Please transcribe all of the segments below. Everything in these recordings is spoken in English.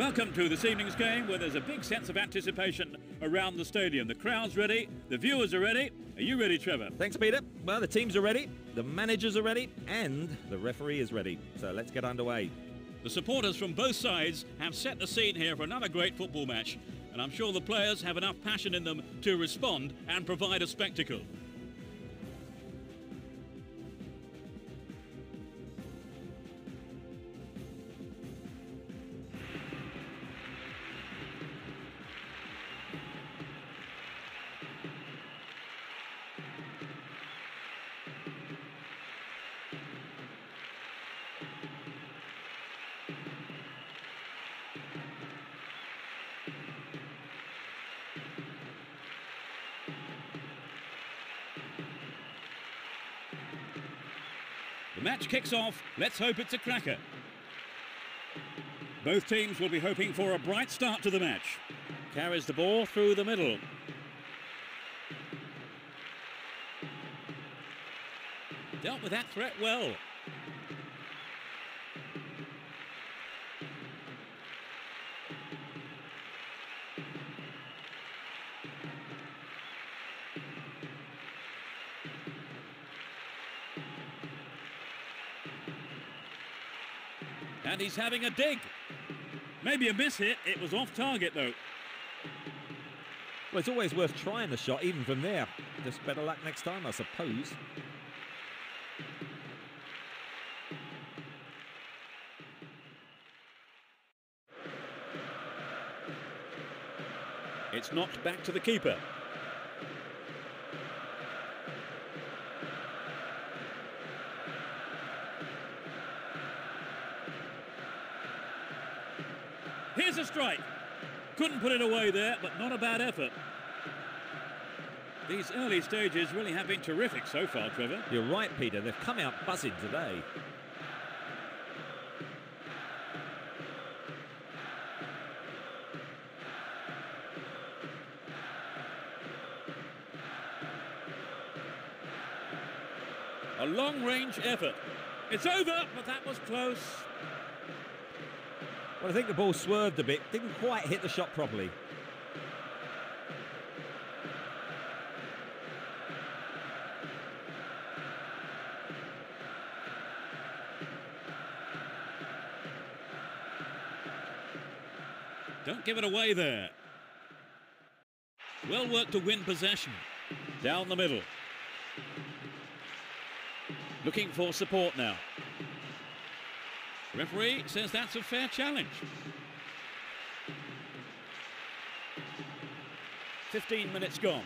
Welcome to this evening's game where there's a big sense of anticipation around the stadium. The crowd's ready, the viewers are ready. Are you ready, Trevor? Thanks, Peter. Well, the teams are ready, the managers are ready, and the referee is ready. So let's get underway. The supporters from both sides have set the scene here for another great football match, and I'm sure the players have enough passion in them to respond and provide a spectacle. The match kicks off. Let's hope it's a cracker. Both teams will be hoping for a bright start to the match. Carries the ball through the middle. Dealt with that threat well. And he's having a dig. Maybe a miss hit. It was off target though. Well, it's always worth trying the shot, even from there. Just better luck next time, I suppose. It's knocked back to the keeper. Couldn't put it away there, but not a bad effort. These early stages really have been terrific so far, Trevor. You're right, Peter. They've come out buzzing today. A long-range effort. It's over, but that was close. Well, I think the ball swerved a bit. Didn't quite hit the shot properly. Don't give it away there. Well worked to win possession. Down the middle. Looking for support now. Referee says that's a fair challenge. 15 minutes gone.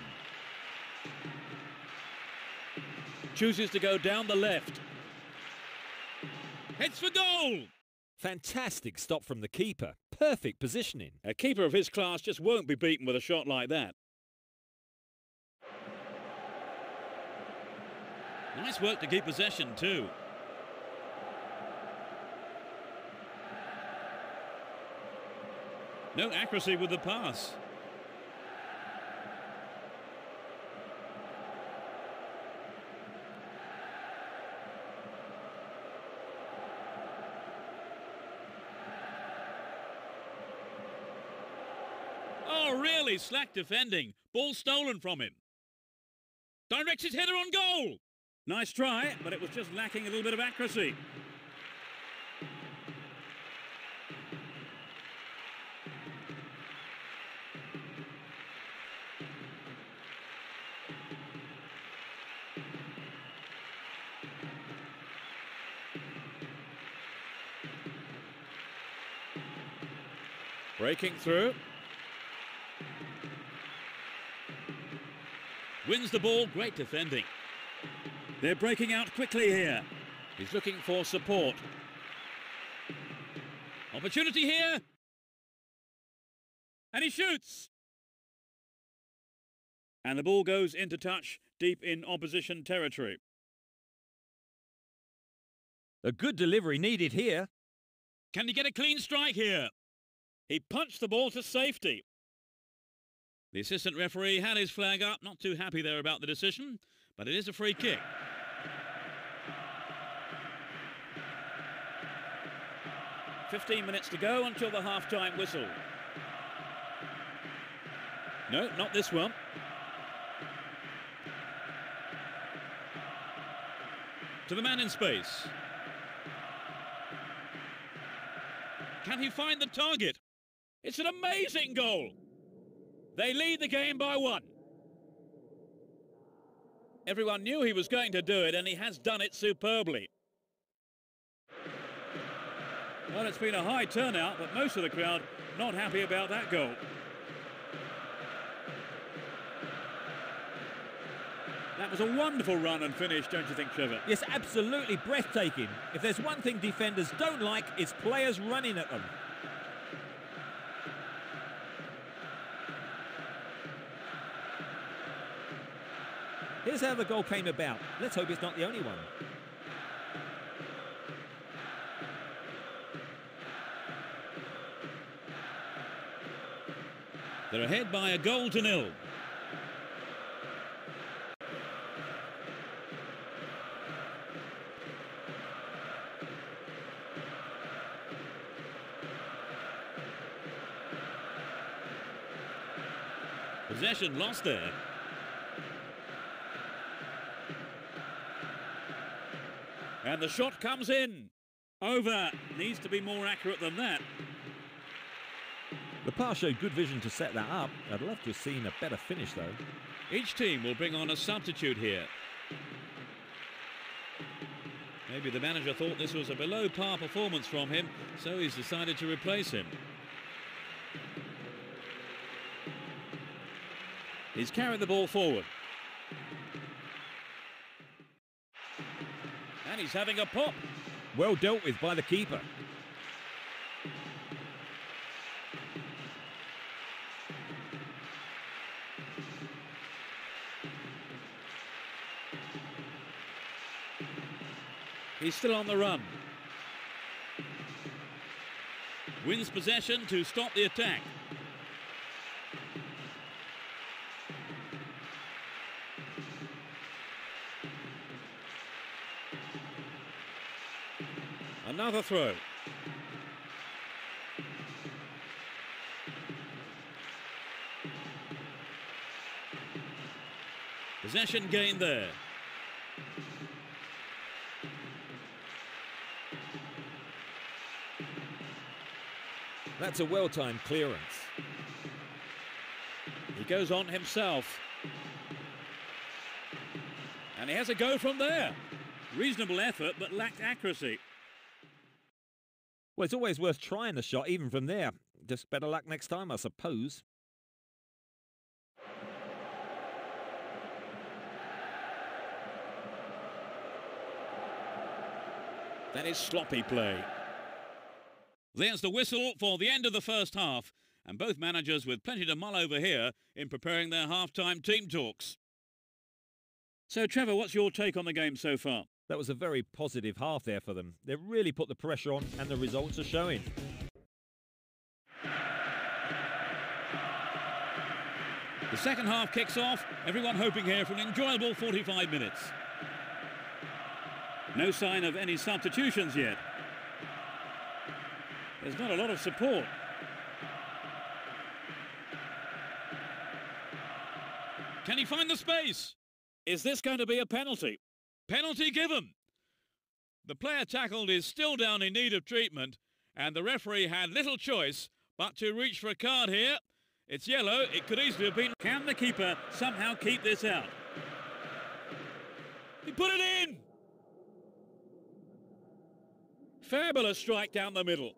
Chooses to go down the left. Heads for goal! Fantastic stop from the keeper. Perfect positioning. A keeper of his class just won't be beaten with a shot like that. Nice work to keep possession too. No accuracy with the pass. Oh, really? Slack defending. Ball stolen from him. Directs his header on goal. Nice try, but it was just lacking a little bit of accuracy. Breaking through. Wins the ball, great defending. They're breaking out quickly here. He's looking for support. Opportunity here. And he shoots. And the ball goes into touch deep in opposition territory. A good delivery needed here. Can he get a clean strike here? He punched the ball to safety. The assistant referee had his flag up, not too happy there about the decision, but it is a free kick. 15 minutes to go until the half-time whistle. No, not this one. To the man in space. Can he find the target? It's an amazing goal. They lead the game by one. Everyone knew he was going to do it, and he has done it superbly. Well, it's been a high turnout, but most of the crowd not happy about that goal. That was a wonderful run and finish, don't you think, Trevor? Yes, absolutely breathtaking. If there's one thing defenders don't like, it's players running at them. Here's how the goal came about. Let's hope it's not the only one. They're ahead by a goal to nil. Possession lost there. And the shot comes in. Over. Needs to be more accurate than that. The pass showed good vision to set that up. I'd love to have seen a better finish, though. Each team will bring on a substitute here. Maybe the manager thought this was a below par performance from him, so he's decided to replace him. He's carried the ball forward. And he's having a pop. Well dealt with by the keeper. He's still on the run. Wins possession to stop the attack. Another throw. Possession gained there. That's a well-timed clearance. He goes on himself. And he has a go from there. Reasonable effort, but lacked accuracy. Well, it's always worth trying the shot, even from there. Just better luck next time, I suppose. That is sloppy play. There's the whistle for the end of the first half, and both managers with plenty to mull over here in preparing their half-time team talks. So, Trevor, what's your take on the game so far? That was a very positive half there for them. They really put the pressure on, and the results are showing. The second half kicks off, everyone hoping here for an enjoyable 45 minutes. No sign of any substitutions yet. There's not a lot of support. Can he find the space? Is this going to be a penalty? Penalty given. The player tackled is still down in need of treatment, and the referee had little choice but to reach for a card here. It's yellow. It could easily have been. Can the keeper somehow keep this out? He put it in! Fabulous strike down the middle.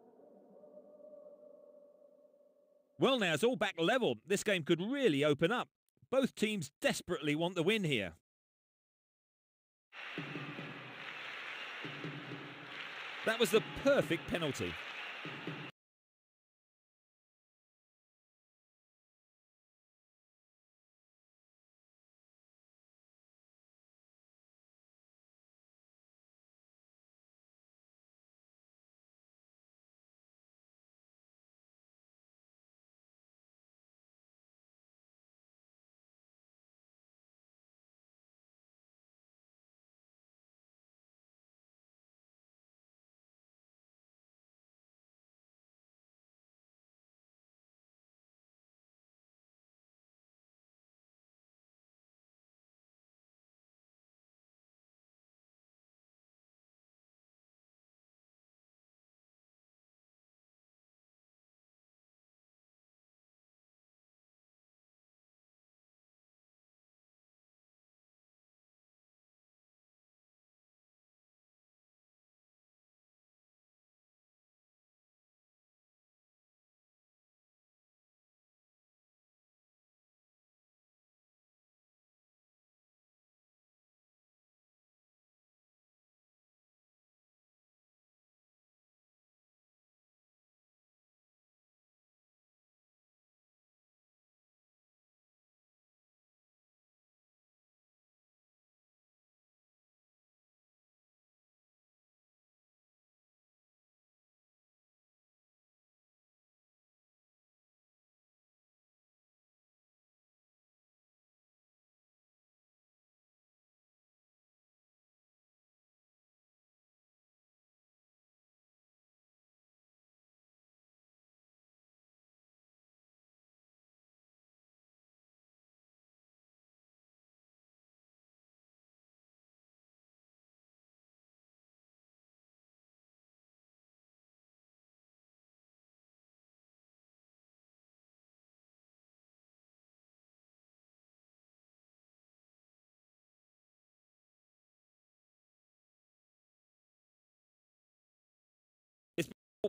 Well, now it's all back level. This game could really open up. Both teams desperately want the win here. That was the perfect penalty.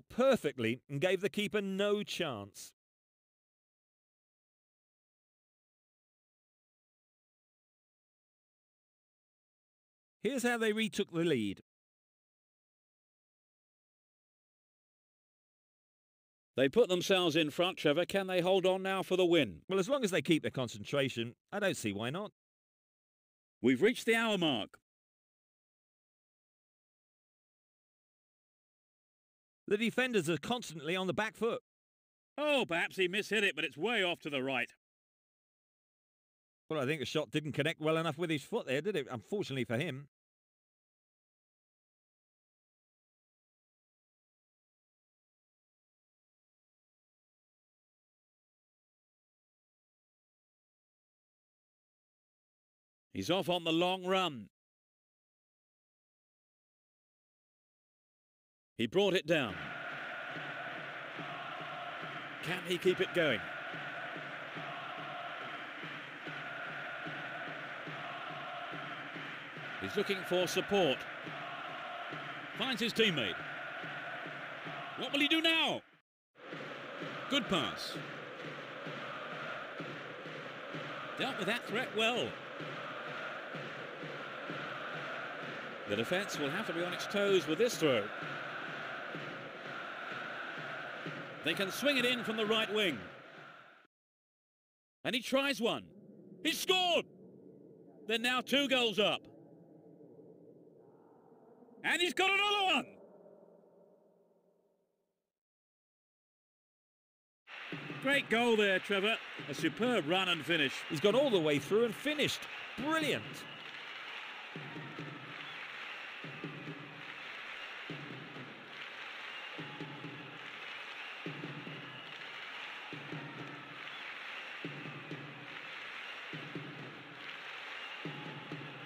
Perfectly and gave the keeper no chance. Here's how they retook the lead. They put themselves in front, Trevor. Can they hold on now for the win? Well, as long as they keep their concentration, I don't see why not. We've reached the hour mark. The defenders are constantly on the back foot. Oh, perhaps he mishit it, but it's way off to the right. Well, I think the shot didn't connect well enough with his foot there, did it? Unfortunately for him. He's off on the long run. He brought it down. Can he keep it going? He's looking for support. Finds his teammate. What will he do now? Good pass. Dealt with that threat well. The defence will have to be on its toes with this throw. They can swing it in from the right wing. And he tries one. He scored! They're now two goals up. And he's got another one! Great goal there, Trevor. A superb run and finish. He's got all the way through and finished. Brilliant.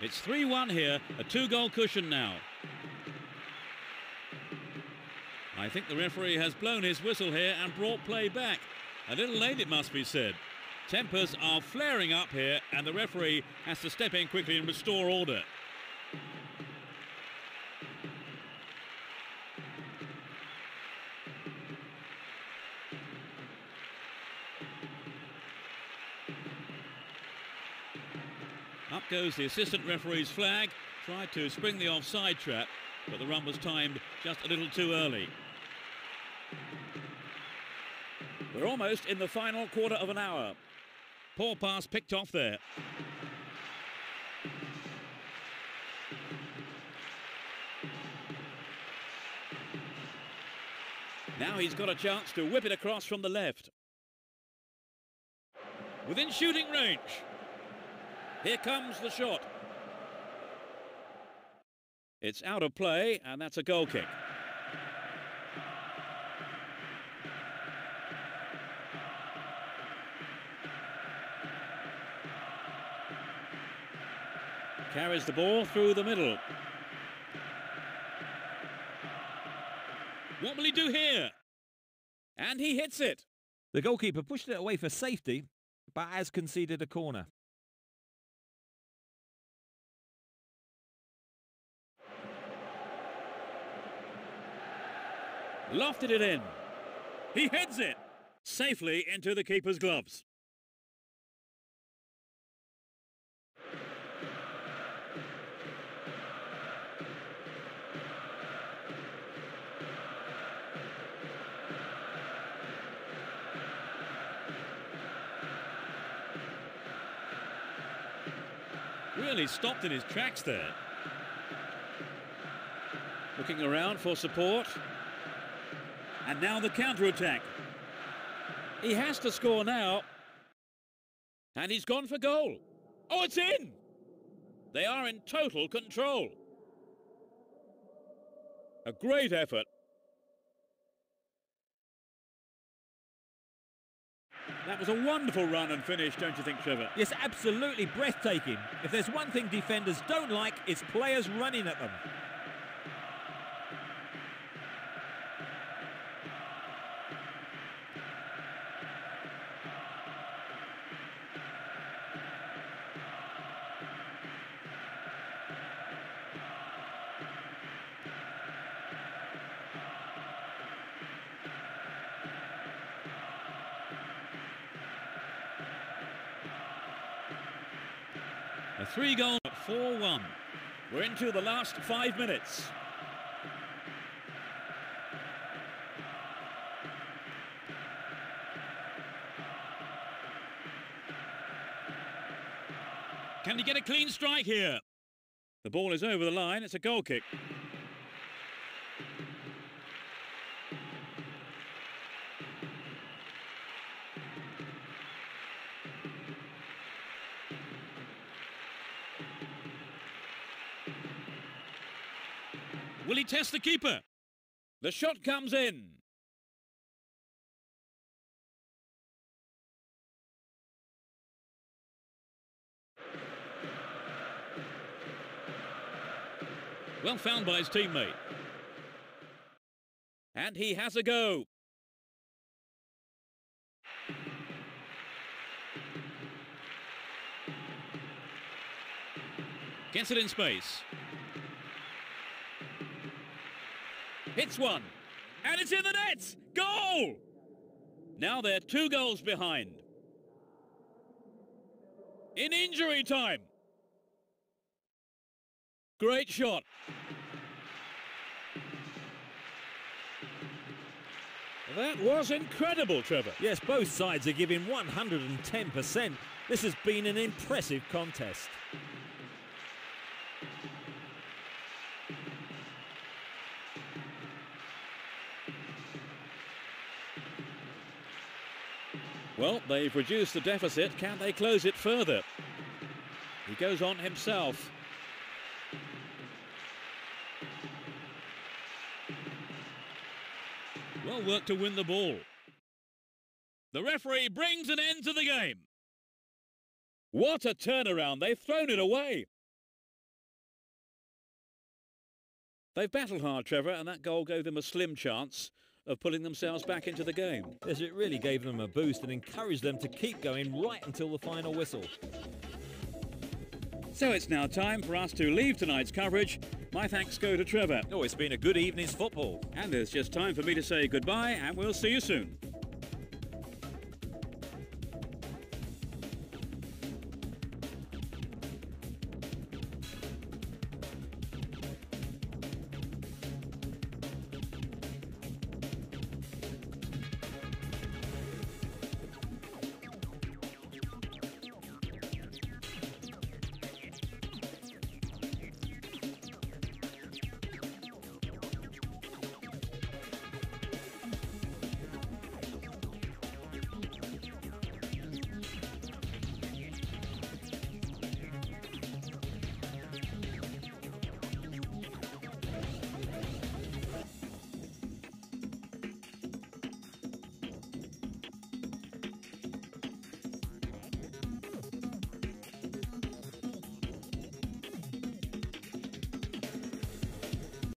It's 3-1 here, a two-goal cushion now. I think the referee has blown his whistle here and brought play back. A little late, it must be said. Tempers are flaring up here, and the referee has to step in quickly and restore order. Goes the assistant referee's flag. Tried to spring the offside trap, but the run was timed just a little too early. We're almost in the final quarter of an hour. Poor pass picked off there. Now he's got a chance to whip it across from the left. Within shooting range. Here comes the shot. It's out of play, and that's a goal kick. Carries the ball through the middle. What will he do here? And he hits it. The goalkeeper pushed it away for safety, but has conceded a corner. Lofted it in. He heads it safely into the keeper's gloves. Really stopped in his tracks there. Looking around for support. And now the counter-attack. He has to score now. And he's gone for goal. Oh, it's in! They are in total control. A great effort. That was a wonderful run and finish, don't you think, Trevor? Yes, absolutely breathtaking. If there's one thing defenders don't like, it's players running at them. We're into the last five minutes. Can he get a clean strike here? The ball is over the line. It's a goal kick. Test the keeper? The shot comes in. Well found by his teammate. And he has a go. Gets it in space. Hits one. And it's in the net! Goal! Now they're two goals behind. In injury time. Great shot. That was incredible, Trevor. Yes, both sides are giving 110%. This has been an impressive contest. Well, they've reduced the deficit. Can they close it further? He goes on himself. Well worked to win the ball. The referee brings an end to the game. What a turnaround. They've thrown it away. They've battled hard, Trevor, and that goal gave them a slim chance of pulling themselves back into the game. Yes, it really gave them a boost and encouraged them to keep going right until the final whistle. So it's now time for us to leave tonight's coverage. My thanks go to Trevor. Oh, it's been a good evening's football. And there's just time for me to say goodbye, and we'll see you soon.